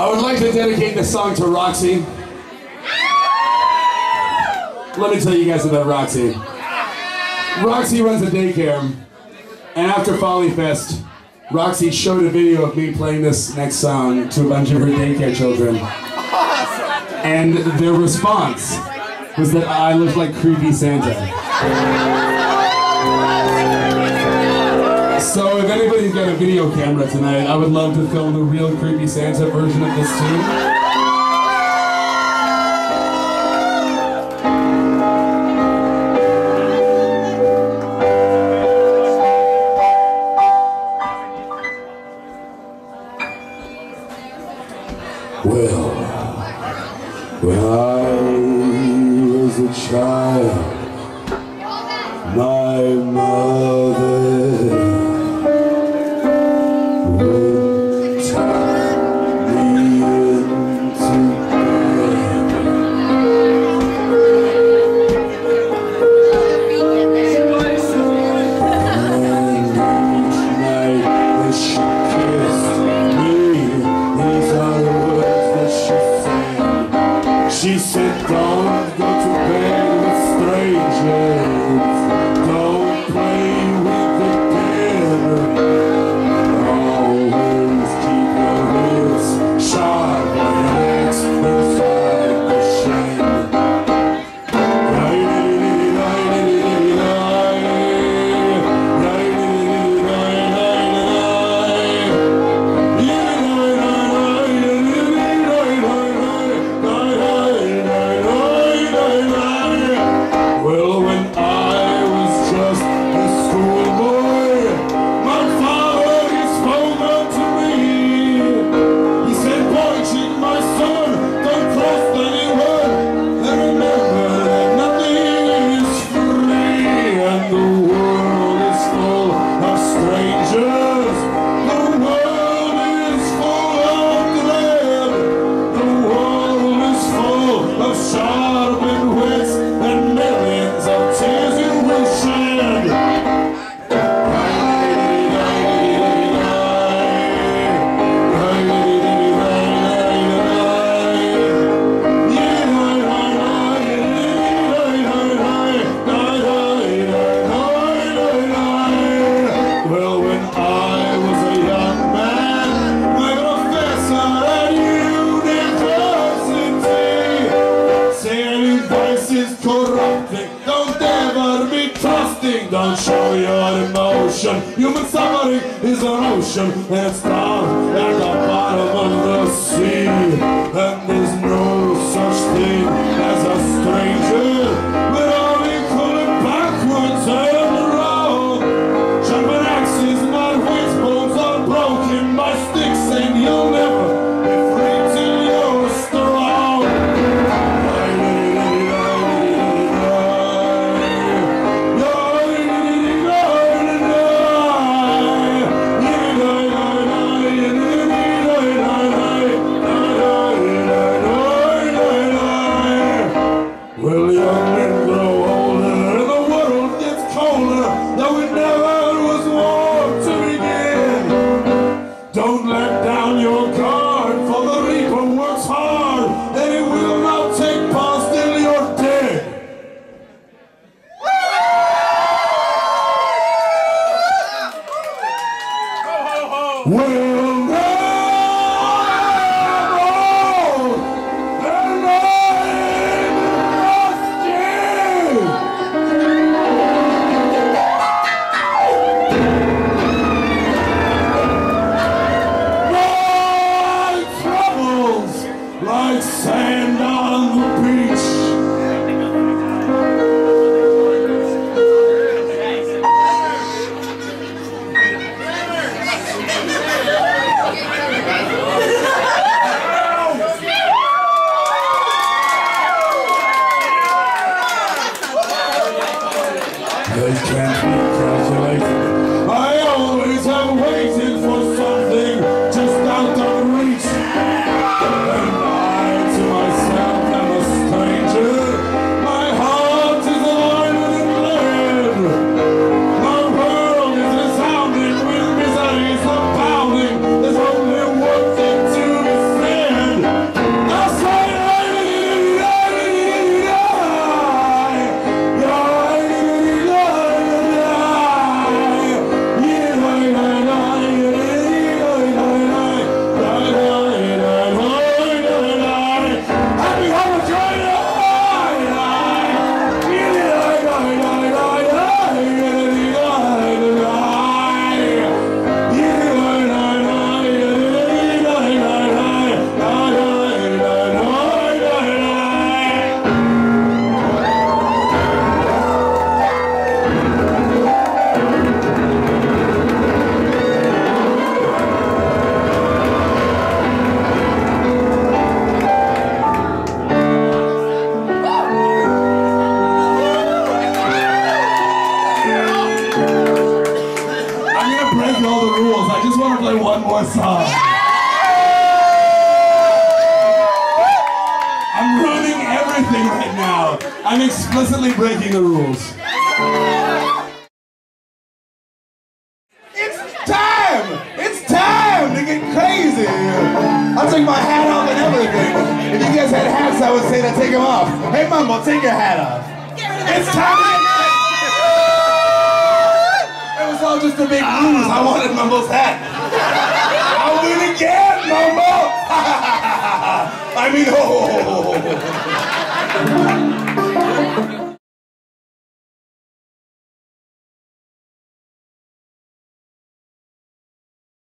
I would like to dedicate this song to Roxy. Let me tell you guys about Roxy. Roxy runs a daycare, and after Folly Fest, Roxy showed a video of me playing this next song to a bunch of her daycare children. And their response was that I looked like creepy Santa. So if anybody's got a video camera tonight, I would love to film the real creepy Santa version of this tune. Child, my mother would me she kissed me, these are the words that she said. She said, don't go to bed with be trusting. Don't show your emotion. Human suffering is an ocean, and it's down the like song. I'm ruining everything right now. I'm explicitly breaking the rules. It's time! It's time to get crazy! I'll take my hat off and everything. If you guys had hats, I would say to take them off. Hey, Mumbo, take your hat off. It's time It was all just a big lose. I wanted Mumbo's hat. Mumble! I mean, oh.